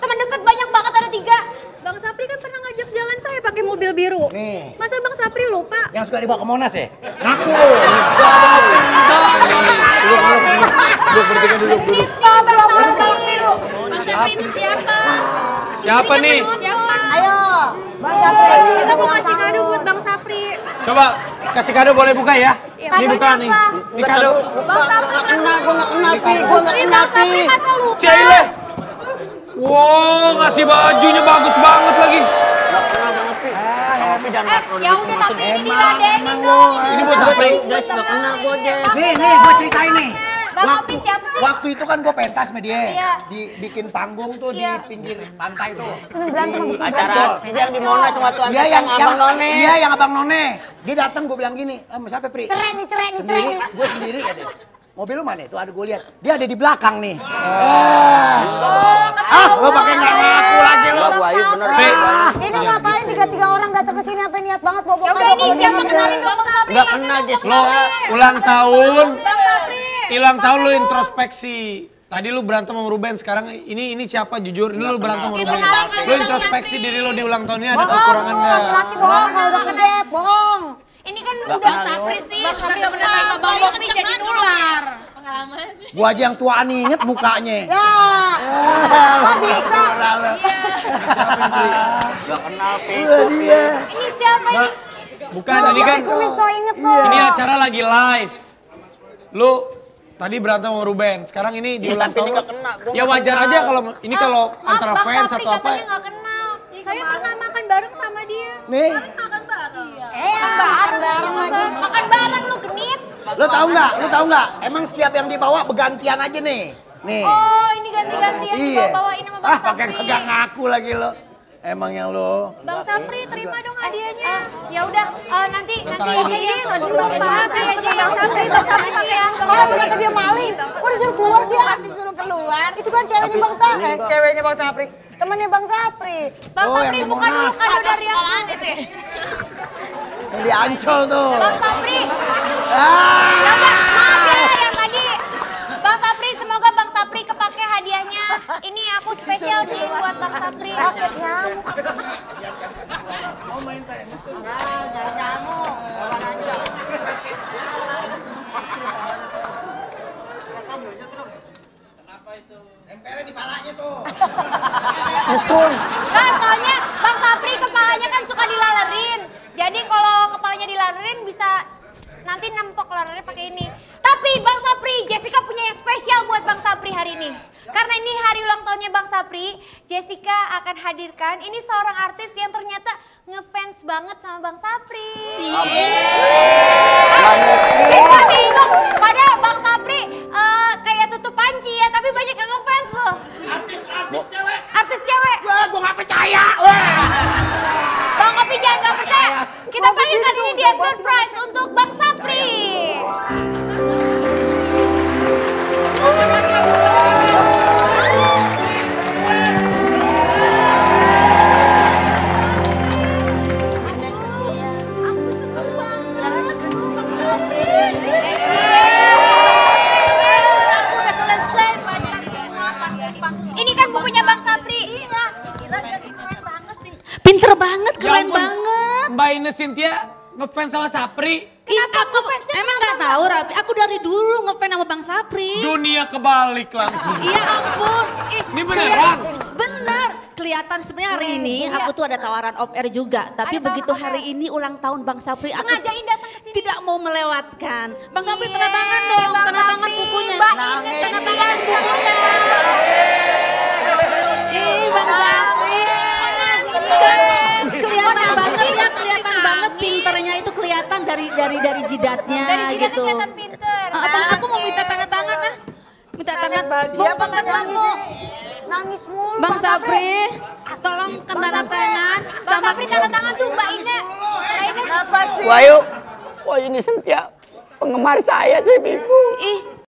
Teman deket banyak banget ada tiga. Bang Sapri kan pernah ngajak jalan saya pakai mobil biru. Nih. Masa Bang Sapri lupa? Yang suka dibawa ke Monas ya? Ngaku lu. Duduk, duduk, duduk. Duduk, bertiga duduk, duduk. Nggak, Bang Sapri. Bang Sapri itu siapa? Siapa nih? Siapa? Ayo, Bang Sapri. Kita mau ngasih kado buat Bang Sapri. Coba kasih kado boleh buka ya? Iya, Ini buka nih. Ini kado. Bang Sapri gak kenal, gue gak kenal Pi, gue gak kenal Bang Sapri Pi. masa lupa? Cile. Wow, ngasih bajunya bagus banget lagi. Eh, ya udah tapi ini diladenin dong. Ini buat Sapri. Des, gak kenal gue Des. Nih, nih, gue ceritain nih. Bang Opi siapa sih? Waktu itu kan gue pentas sama dia. Iya. Di, bikin panggung tuh Iya. di pinggir pantai tuh. berantem sama Acara Itu yang di Monas sama tuan Iya yang, Abang None. Iya yang abang None. Dia datang gue bilang gini, eh, siapa Pri? Cerai nih, cerai nih, cerai Sendiri, nih. gue sendiri katanya. Mobil lu mana? Tuh ada gue lihat. Dia ada di belakang nih. Ah, lo pakai nggak ngaku lagi Ayu bener. Pi. Ini ngapain tiga-tiga orang datang ke sini apa niat banget bawa Ya udah ini siapa kenalin dong Bang Sapri? Gak kenal Des. Lo ulang tahun, Bang ulang tahun lu introspeksi. Tadi lu berantem sama Ruben, sekarang ini ini siapa jujur? Ini lu berantem sama Ruben. Lu introspeksi diri lu di ulang tahunnya ada kekurangan nggak? Laki-laki bohong, kalau udah gede, bohong. Ini kan udah Sapri sih. Bang Sapri udah pernah sama Bang Opi jadi nular. Pengalaman. Gua aja yang tua nih inget mukanya. Ya, kok bisa? Gak kenal dia. Ini siapa ini? Bukan, ini kan Kumis no inget no. ini acara lagi live. Lu tadi berantem sama Ruben, sekarang ini di ulang tahun. Ya wajar aja kalau ini kalau Maaf, antara fans atau apa. katanya nggak kenal. Saya pernah makan bareng sama dia. Nih, lo tau nggak? Lo tau nggak? Emang setiap yang dibawa bergantian aja nih. Nih. Oh, ini ganti-gantian Iya. dibawa-bawain sama Bang Ah, pakai kagak ngaku lagi lo. Emang yang lo. Bang Sapri terima dong hadiahnya. Ya udah, eh, nanti nanti aja. aja ya, nanti Pak, saya aja Bang Sapri, Bang Sapri pakai ya. Kalau ternyata dia maling, kok disuruh keluar sih ah? Disuruh keluar. Itu kan ceweknya Bang Sapri. Eh, ceweknya Bang Sapri. Temennya Bang Sapri. Bang Oh, Sapri bukan dulu Monas. kado dari aku. Yang di Ancol tuh. Bang Sapri, Ah. Ini aku spesial beliin buat Bang Sapri. Paket nyamuk. Tempelin di palanya tuh. Nah, soalnya Bang Sapri kepalanya kan suka dilalerin. Jadi kalau kepalanya dilalerin bisa nanti nempok lalernya pakai ini. Tapi Bang Sapri, Jessica punya yang spesial buat Bang Sapri hari ini. Karena ini hari ulang tahunnya Bang Sapri, Jessica akan hadirkan. Ini seorang artis yang ternyata ngefans banget sama Bang Sapri. Bisa bingung, padahal Bang Sapri Pinter banget, Ya keren banget. Mbak Ines Cynthia ngefans sama Sapri. Kenapa aku Emang nggak tahu Rapi, aku dari dulu ngefans sama Bang Sapri. Dunia kebalik langsung. Iya ampun. Ih, Ini beneran? Bener. Kelihatan sebenarnya hari ini aku tuh ada tawaran off air juga. Tapi begitu hari ini ulang tahun Bang Sapri aku Sengajain datang ke sini. tidak mau melewatkan. Bang Sapri tanda tangan dong, tanda tangan bukunya. Mbak Ines Tanda tangan bukunya. Dari dari dari jidatnya Dari jidatnya gitu. kelihatan pinter. Apalagi aku mau minta tanda tangan ah. Minta apa mau nggak ketemu. nangis? Mulu. Bang Sapri, tolong ke tanda tangan Bang Sapri tanda tangan tuh Mbak Ines. Mbak Ines. Apa sih? Wahyu, wah ini Sentia penggemar saya sih Ibu. Ih,